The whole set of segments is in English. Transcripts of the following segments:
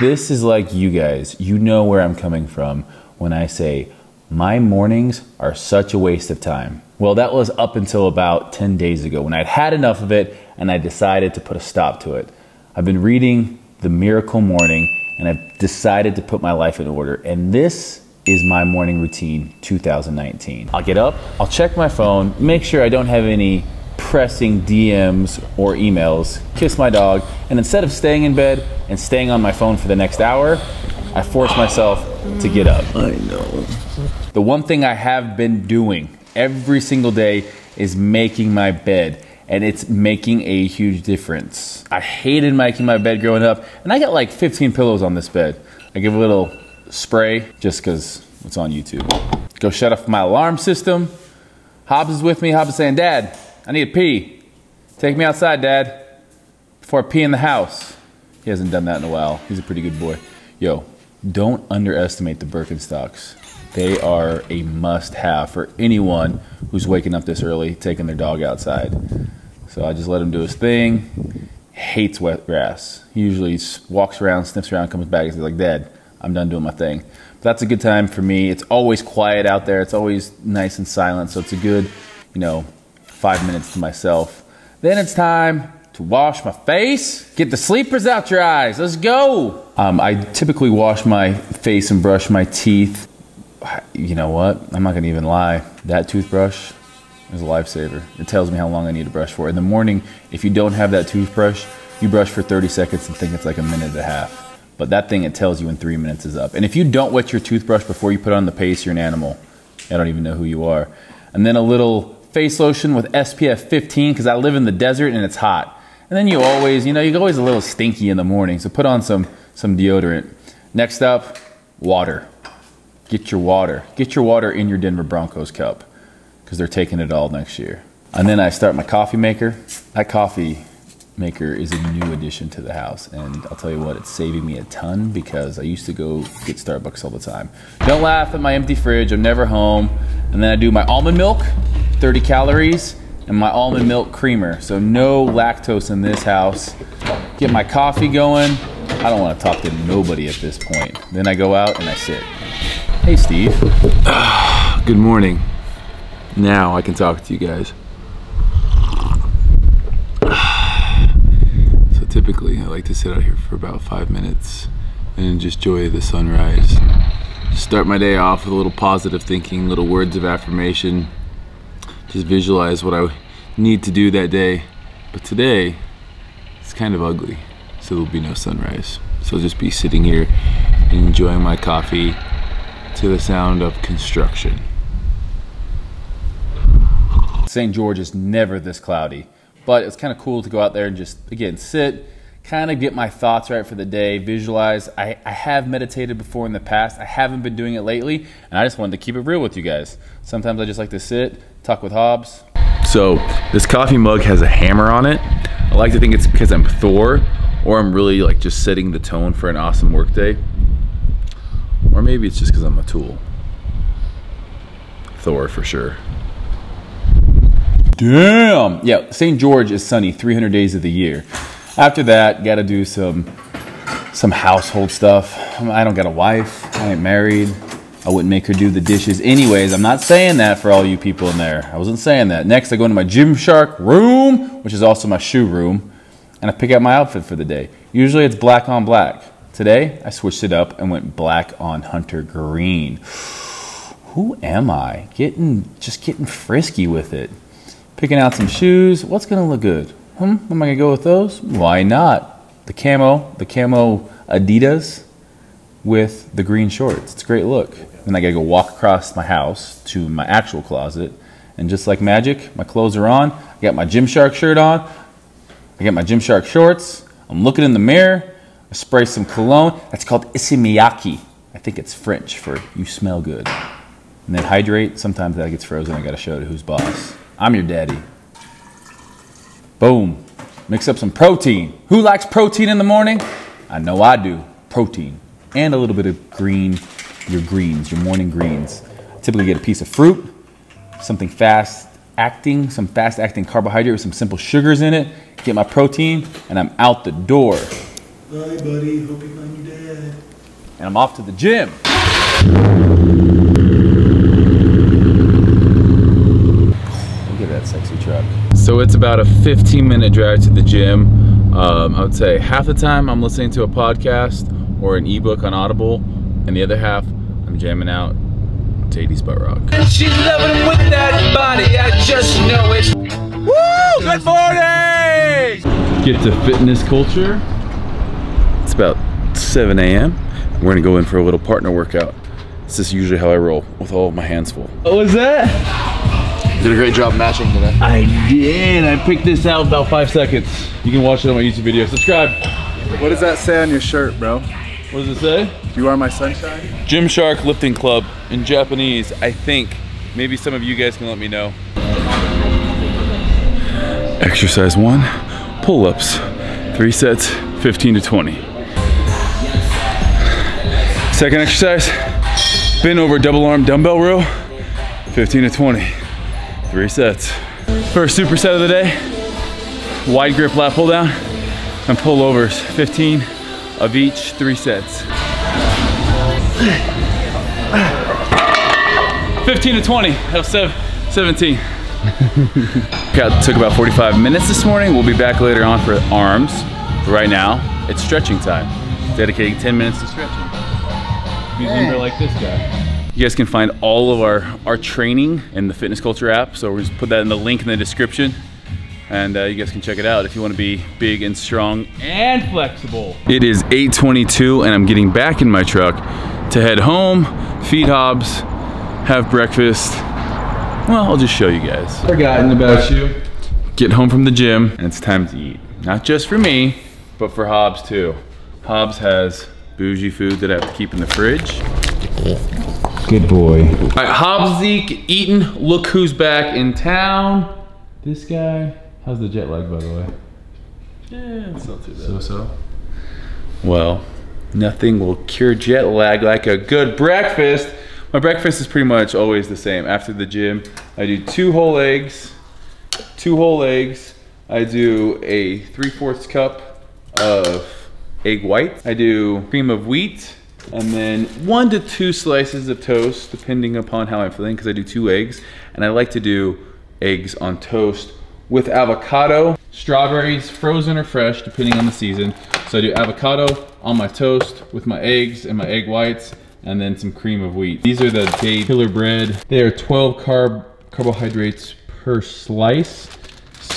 This is like you guys. You know where I'm coming from when I say my mornings are such a waste of time. Well, that was up until about 10 days ago when I'd had enough of it and I decided to put a stop to it. I've been reading The Miracle Morning and I've decided to put my life in order. And this is my morning routine 2019. I'll get up, I'll check my phone, make sure I don't have any pressing DMs or emails, kiss my dog, and instead of staying in bed and staying on my phone for the next hour, I force myself to get up. I know. The one thing I have been doing every single day is making my bed. And it's making a huge difference. I hated making my bed growing up, and I got like 15 pillows on this bed. I give a little spray just because it's on YouTube. Go shut off my alarm system. Hobbs is with me. Hobbs is saying, Dad, I need to pee. Take me outside, Dad, before I pee in the house. He hasn't done that in a while. He's a pretty good boy. Yo, don't underestimate the Birkenstocks. They are a must have for anyone who's waking up this early, taking their dog outside. So I just let him do his thing. Hates wet grass. He usually walks around, sniffs around, comes back, and says like, "Dad, I'm done doing my thing." But that's a good time for me. It's always quiet out there. It's always nice and silent. So it's a good, you know, five minutes to myself. Then it's time to wash my face. Get the sleepers out your eyes. Let's go. Um, I typically wash my face and brush my teeth. You know what? I'm not gonna even lie. That toothbrush is a lifesaver. It tells me how long I need to brush for. In the morning, if you don't have that toothbrush, you brush for 30 seconds and think it's like a minute and a half. But that thing, it tells you in three minutes is up. And if you don't wet your toothbrush before you put on the paste, you're an animal. I don't even know who you are. And then a little face lotion with SPF 15 because I live in the desert and it's hot. And then you always, you know, you're always a little stinky in the morning. So put on some, some deodorant. Next up, water. Get your water. Get your water in your Denver Broncos cup because they're taking it all next year. And then I start my coffee maker. That coffee maker is a new addition to the house. And I'll tell you what, it's saving me a ton because I used to go get Starbucks all the time. Don't laugh at my empty fridge. I'm never home. And then I do my almond milk, 30 calories, and my almond milk creamer. So no lactose in this house. Get my coffee going. I don't want to talk to nobody at this point. Then I go out and I sit. Hey, Steve. Good morning. Now I can talk to you guys. So typically I like to sit out here for about five minutes and just enjoy the sunrise. Start my day off with a little positive thinking, little words of affirmation. Just visualize what I need to do that day. But today, it's kind of ugly, so there'll be no sunrise. So I'll just be sitting here enjoying my coffee to the sound of construction. St. George is never this cloudy, but it's kind of cool to go out there and just, again, sit, kind of get my thoughts right for the day, visualize. I, I have meditated before in the past. I haven't been doing it lately, and I just wanted to keep it real with you guys. Sometimes I just like to sit, talk with Hobbs. So, this coffee mug has a hammer on it. I like to think it's because I'm Thor, or I'm really like just setting the tone for an awesome workday. Or maybe it's just because I'm a tool. Thor for sure. Damn. Yeah, St. George is sunny 300 days of the year. After that, got to do some some household stuff. I don't got a wife. I ain't married. I wouldn't make her do the dishes anyways. I'm not saying that for all you people in there. I wasn't saying that. Next, I go into my Gymshark room, which is also my shoe room, and I pick out my outfit for the day. Usually it's black on black. Today, I switched it up and went black on hunter green. Who am I? Getting just getting frisky with it. Picking out some shoes. What's gonna look good? Hmm, am I gonna go with those? Why not? The camo, the camo Adidas with the green shorts. It's a great look. Then I gotta go walk across my house to my actual closet, and just like magic, my clothes are on. I got my Gymshark shirt on. I got my Gymshark shorts. I'm looking in the mirror. I spray some cologne. That's called Issey Miyake. I think it's French for you smell good. And then hydrate. Sometimes that gets frozen. I gotta show it who's boss. I'm your daddy. Boom. Mix up some protein. Who likes protein in the morning? I know I do. Protein. And a little bit of green, your greens, your morning greens. I typically get a piece of fruit, something fast acting, some fast acting carbohydrate with some simple sugars in it. Get my protein, and I'm out the door. Bye, buddy. Hope you find your dad. And I'm off to the gym. Look at that sexy truck. So it's about a 15 minute drive to the gym. Um, I would say half the time I'm listening to a podcast or an ebook on Audible, and the other half I'm jamming out to 80s butt rock. She's loving with that body, I just know it. Woo! Good morning! Get to fitness culture. It's about 7 a.m. We're gonna go in for a little partner workout. This is usually how I roll with all my hands full. What was that? Did a great job matching today. I did. I picked this out about five seconds. You can watch it on my YouTube video. Subscribe. What does that say on your shirt, bro? What does it say? You are my sunshine? Gymshark Lifting Club in Japanese, I think. Maybe some of you guys can let me know. Exercise one, pull-ups. Three sets, 15 to 20. Second exercise, bend over double arm dumbbell row, 15 to 20. Three sets. First superset of the day, wide grip lat pull down and pullovers, 15 of each, three sets. 15 to 20, that was sev- 17. Got, took about 45 minutes this morning. We'll be back later on for arms. But right now, it's stretching time. Dedicating 10 minutes to stretching. Be limber like this guy. You guys can find all of our, our training in the Fitness Culture app. So we'll just put that in the link in the description. And uh, you guys can check it out if you want to be big and strong and flexible. It is 8.22 and I'm getting back in my truck to head home, feed Hobbs, have breakfast. Well, I'll just show you guys. Forgotten about you. Get home from the gym and it's time to eat. Not just for me, but for Hobbs too. Hobbs has bougie food that I have to keep in the fridge. Good boy. All right, Hobbs Zeke eating. Look who's back in town. This guy. How's the jet lag, by the way? Yeah, it's not too bad. So so. Well, nothing will cure jet lag like a good breakfast. My breakfast is pretty much always the same. After the gym, I do two whole eggs, two whole eggs. I do a three-fourths cup of egg whites. I do cream of wheat, and then one to two slices of toast, depending upon how I'm feeling, because I do two eggs. And I like to do eggs on toast with avocado, strawberries, frozen or fresh, depending on the season. So I do avocado on my toast with my eggs and my egg whites, and then some cream of wheat. These are the Dave Killer Bread. They are 12 carb carbohydrates per slice.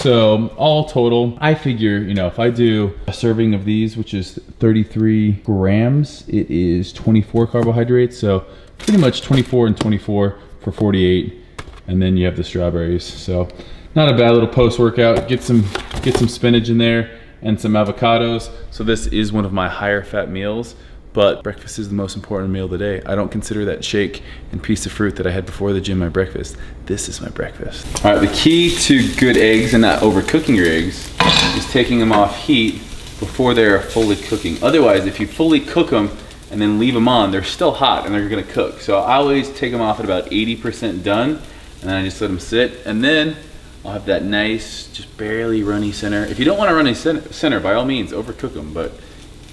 So all total, I figure, you know, if I do a serving of these, which is 33 grams, it is 24 carbohydrates. So pretty much 24 and 24 for 48. And then you have the strawberries. So not a bad little post workout. Get some, get some spinach in there and some avocados. So this is one of my higher fat meals but breakfast is the most important meal of the day. I don't consider that shake and piece of fruit that I had before the gym my breakfast. This is my breakfast. All right, the key to good eggs and not overcooking your eggs is taking them off heat before they're fully cooking. Otherwise, if you fully cook them and then leave them on, they're still hot and they're gonna cook. So I always take them off at about 80% done and then I just let them sit and then I'll have that nice, just barely runny center. If you don't want a runny center, by all means, overcook them, but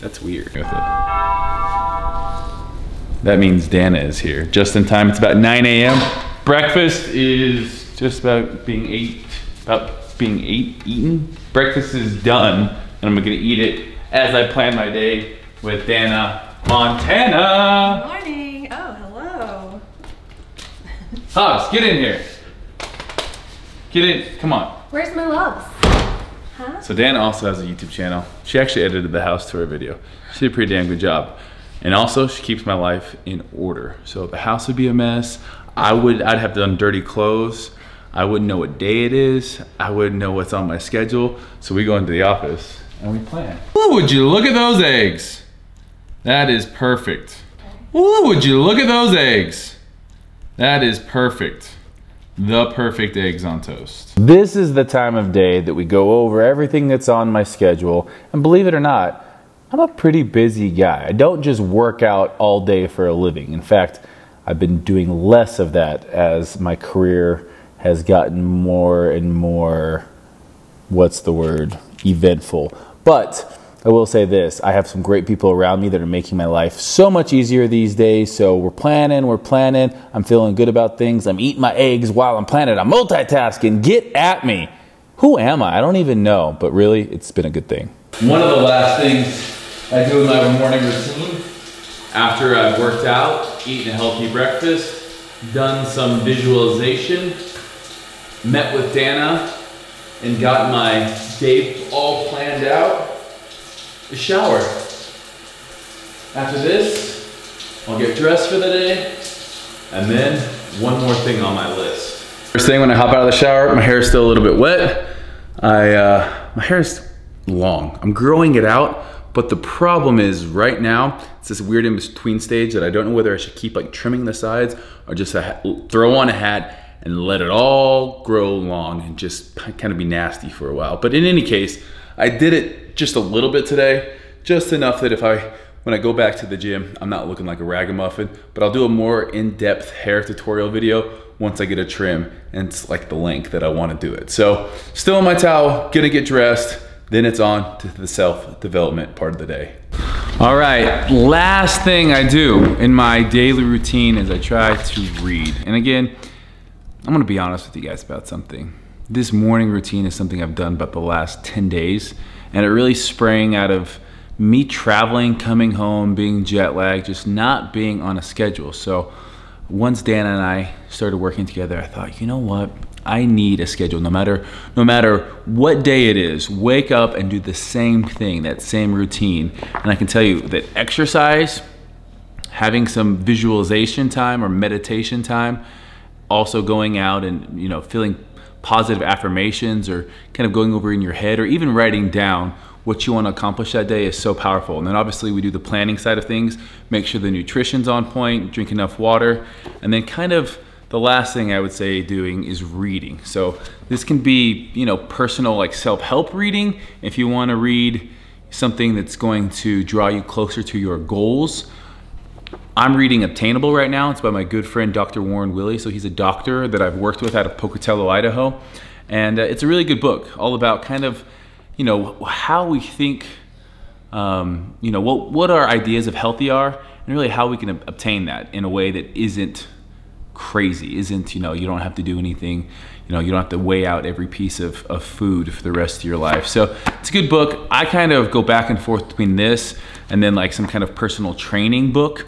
that's weird with it. That means Dana is here just in time. It's about 9 a.m. Breakfast is just about being eight, about being eight eaten. Breakfast is done, and I'm gonna eat it as I plan my day with Dana Montana. Good morning. Oh, hello. Hobbs, get in here. Get in, come on. Where's my loves? So Dan also has a YouTube channel. She actually edited the house tour video. She did a pretty damn good job. And also she keeps my life in order. So the house would be a mess. I would, I'd have done dirty clothes. I wouldn't know what day it is. I wouldn't know what's on my schedule. So we go into the office and we plan. Ooh, would you look at those eggs? That is perfect. Ooh, would you look at those eggs? That is perfect. The perfect eggs on toast. This is the time of day that we go over everything that's on my schedule. And believe it or not, I'm a pretty busy guy. I don't just work out all day for a living. In fact, I've been doing less of that as my career has gotten more and more, what's the word, eventful. But I will say this I have some great people around me that are making my life so much easier these days. So we're planning, we're planning. I'm feeling good about things. I'm eating my eggs while I'm planning. I'm multitasking. Get at me. Who am I? I don't even know, but really, it's been a good thing. One of the last things I do in my morning routine after I've worked out, eaten a healthy breakfast, done some visualization, met with Dana, and got my day all planned out, a shower. After this, I'll get dressed for the day, and then one more thing on my list. First thing when I hop out of the shower, my hair is still a little bit wet. I, uh, my hair is long. I'm growing it out, but the problem is right now, it's this weird in between stage that I don't know whether I should keep like trimming the sides or just throw on a hat and let it all grow long and just kind of be nasty for a while. But in any case, I did it just a little bit today, just enough that if I, when I go back to the gym, I'm not looking like a ragamuffin, but I'll do a more in-depth hair tutorial video once I get a trim and it's like the length that I wanna do it. So still in my towel, gonna get dressed, then it's on to the self-development part of the day. All right, last thing I do in my daily routine is I try to read. And again, I'm gonna be honest with you guys about something. This morning routine is something I've done about the last 10 days, and it really sprang out of me traveling, coming home, being jet lagged, just not being on a schedule. So once Dana and I started working together, I thought, you know what? I need a schedule no matter no matter what day it is. Wake up and do the same thing, that same routine. And I can tell you that exercise, having some visualization time or meditation time, also going out and you know feeling positive affirmations or kind of going over in your head or even writing down what you want to accomplish that day is so powerful. And then obviously we do the planning side of things, make sure the nutrition's on point, drink enough water, and then kind of the last thing I would say doing is reading. So this can be, you know, personal like self-help reading if you want to read something that's going to draw you closer to your goals I'm reading Obtainable right now. It's by my good friend Dr. Warren Willey. So he's a doctor that I've worked with out of Pocatello, Idaho. And uh, it's a really good book, all about kind of, you know, how we think, um, you know, what, what our ideas of healthy are, and really how we can obtain that in a way that isn't crazy, isn't, you know, you don't have to do anything, you know, you don't have to weigh out every piece of, of food for the rest of your life. So it's a good book. I kind of go back and forth between this and then like some kind of personal training book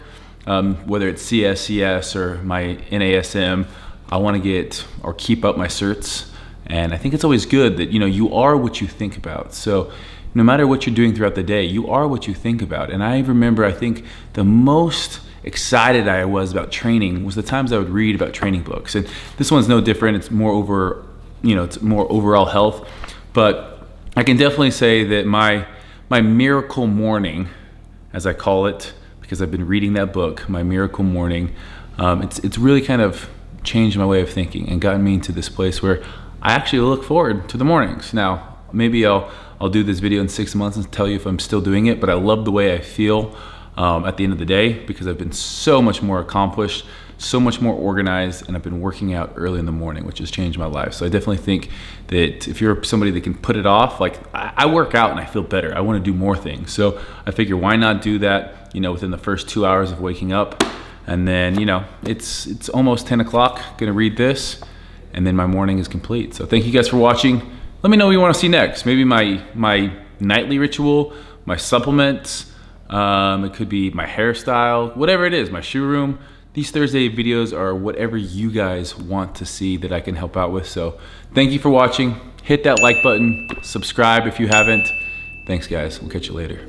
um, whether it's CSCS or my NASM, I want to get or keep up my certs. And I think it's always good that you know you are what you think about. So no matter what you're doing throughout the day, you are what you think about. And I remember, I think the most excited I was about training was the times I would read about training books. And this one's no different. It's more over, you know, it's more overall health. But I can definitely say that my my miracle morning, as I call it, because I've been reading that book, My Miracle Morning. Um, it's, it's really kind of changed my way of thinking and gotten me into this place where I actually look forward to the mornings. Now, maybe I'll, I'll do this video in six months and tell you if I'm still doing it, but I love the way I feel um, at the end of the day because I've been so much more accomplished, so much more organized, and I've been working out early in the morning, which has changed my life. So I definitely think that if you're somebody that can put it off, like I, work out and I feel better, I want to do more things. So I figure why not do that? you know, within the first two hours of waking up. And then, you know, it's, it's almost 10 o'clock, gonna read this, and then my morning is complete. So thank you guys for watching. Let me know what you wanna see next. Maybe my, my nightly ritual, my supplements, um, it could be my hairstyle, whatever it is, my shoe room. These Thursday videos are whatever you guys want to see that I can help out with. So thank you for watching. Hit that like button, subscribe if you haven't. Thanks guys, we'll catch you later.